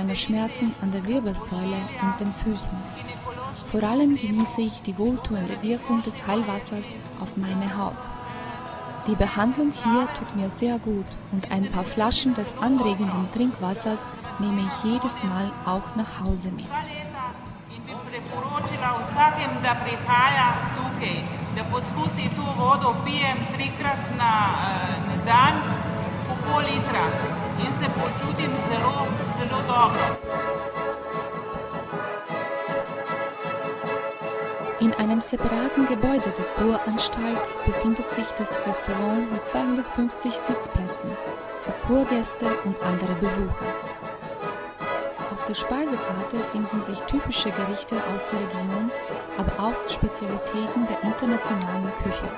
meiner Schmerzen an der Wirbelsäule und den Füßen. Vor allem genieße ich die wohltuende Wirkung des Heilwassers auf meine Haut. Die Behandlung hier tut mir sehr gut und ein paar Flaschen des anregenden Trinkwassers nehme ich jedes Mal auch nach Hause mit. da poskusi to vodo pijem trikrat na, eh, na dan, In einem separaten Gebäude der Kuranstalt befindet sich das Restaurant mit 250 Sitzplätzen für Kurgäste und andere Besucher. Auf der Speisekarte finden sich typische Gerichte aus der Region, aber auch Spezialitäten der internationalen Küche.